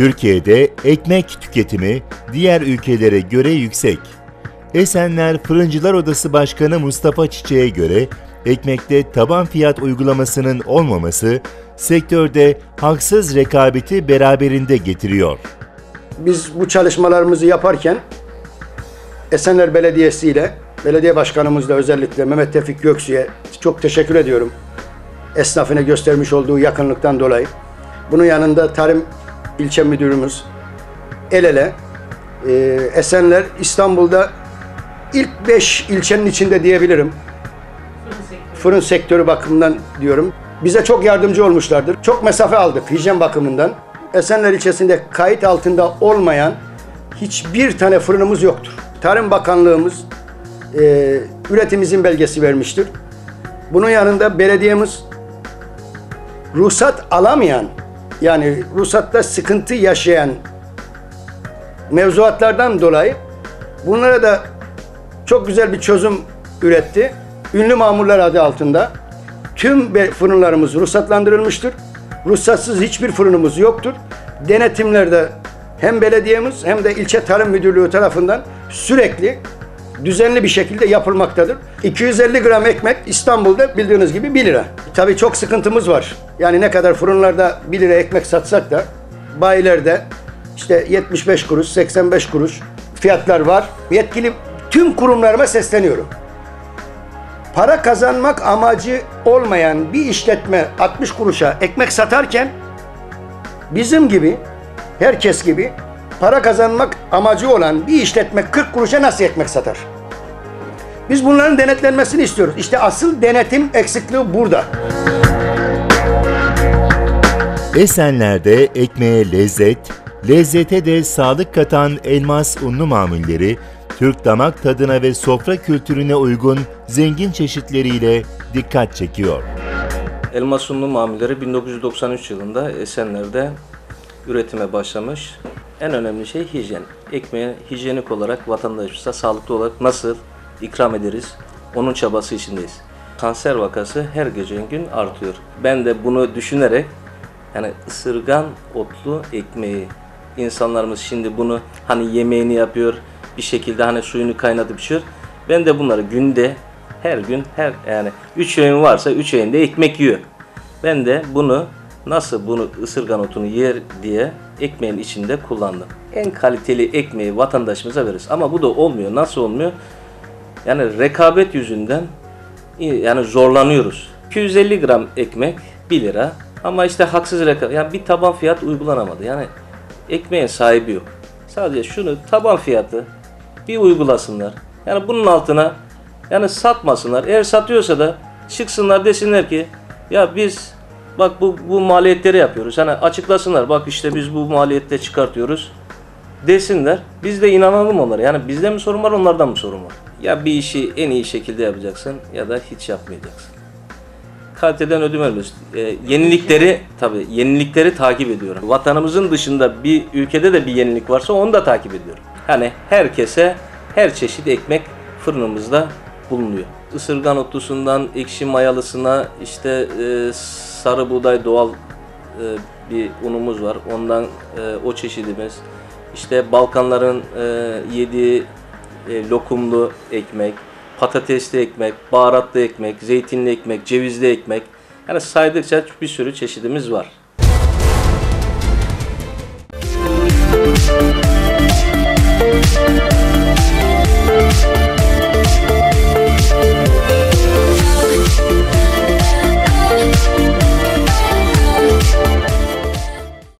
Türkiye'de ekmek tüketimi diğer ülkelere göre yüksek. Esenler Fırıncılar Odası Başkanı Mustafa Çiçek'e göre ekmekte taban fiyat uygulamasının olmaması sektörde haksız rekabeti beraberinde getiriyor. Biz bu çalışmalarımızı yaparken Esenler Belediyesi ile belediye başkanımızla özellikle Mehmet Tevfik Göksu'ya çok teşekkür ediyorum. Esnafına göstermiş olduğu yakınlıktan dolayı. Bunun yanında Tarım İlçe Müdürümüz el ele e, Esenler İstanbul'da ilk 5 ilçenin içinde diyebilirim. Fırın sektörü bakımından diyorum. Bize çok yardımcı olmuşlardır. Çok mesafe aldık hijyen bakımından. Esenler ilçesinde kayıt altında olmayan hiçbir tane fırınımız yoktur. Tarım Bakanlığımız e, üretim izin belgesi vermiştir. Bunun yanında belediyemiz ruhsat alamayan yani ruhsatta sıkıntı yaşayan mevzuatlardan dolayı bunlara da çok güzel bir çözüm üretti. Ünlü mamurlar adı altında tüm fırınlarımız ruhsatlandırılmıştır. Ruhsatsız hiçbir fırınımız yoktur. Denetimlerde hem belediyemiz hem de ilçe tarım müdürlüğü tarafından sürekli düzenli bir şekilde yapılmaktadır. 250 gram ekmek İstanbul'da bildiğiniz gibi 1 lira. Tabii çok sıkıntımız var. Yani ne kadar fırınlarda 1 lira ekmek satsak da bayilerde işte 75 kuruş, 85 kuruş fiyatlar var. Yetkili tüm kurumlarıma sesleniyorum. Para kazanmak amacı olmayan bir işletme 60 kuruşa ekmek satarken bizim gibi herkes gibi para kazanmak amacı olan bir işletme 40 kuruşa nasıl ekmek satar? Biz bunların denetlenmesini istiyoruz. İşte asıl denetim eksikliği burada. Esenler'de ekmeğe lezzet, lezzete de sağlık katan elmas unlu mamulleri, Türk damak tadına ve sofra kültürüne uygun zengin çeşitleriyle dikkat çekiyor. Elmas unlu mamulleri 1993 yılında Esenler'de üretime başlamış. En önemli şey hijyen. Ekmeği hijyenik olarak vatandaşımıza sağlıklı olarak nasıl ikram ederiz? Onun çabası içindeyiz. Kanser vakası her geçen gün artıyor. Ben de bunu düşünerek yani ısırgan otlu ekmeği insanlarımız şimdi bunu hani yemeğini yapıyor bir şekilde hani suyunu kaynatıp içiyor. Ben de bunları günde her gün her yani 3 öğün varsa 3 öğünde ekmek yiyor. Ben de bunu nasıl bunu ısırgan otunu yer diye ekmeğin içinde kullandım. En kaliteli ekmeği vatandaşımıza veririz. Ama bu da olmuyor. Nasıl olmuyor? Yani rekabet yüzünden yani zorlanıyoruz. 250 gram ekmek 1 lira ama işte haksız rekabet. Yani bir taban fiyat uygulanamadı. Yani ekmeğin sahibi yok. Sadece şunu taban fiyatı bir uygulasınlar. Yani bunun altına yani satmasınlar. Eğer satıyorsa da çıksınlar desinler ki ya biz bak bu, bu maliyetleri yapıyoruz. Hani açıklasınlar bak işte biz bu maliyette çıkartıyoruz desinler. Biz de inanalım onlara. Yani bizde mi sorun var onlardan mı sorun var? Ya bir işi en iyi şekilde yapacaksın ya da hiç yapmayacaksın. Kaliteden ödün vermiyoruz. Ee, yenilikleri tabii yenilikleri takip ediyorum. Vatanımızın dışında bir ülkede de bir yenilik varsa onu da takip ediyorum. Hani herkese her çeşit ekmek fırınımızda bulunuyor. Isırgan otlusundan ekşi mayalısına işte e, sarı buğday doğal e, bir unumuz var. Ondan e, o çeşidimiz. İşte Balkanların e, yediği e, lokumlu ekmek, patatesli ekmek, baharatlı ekmek, zeytinli ekmek, cevizli ekmek. Yani saydıkça bir sürü çeşidimiz var. Müzik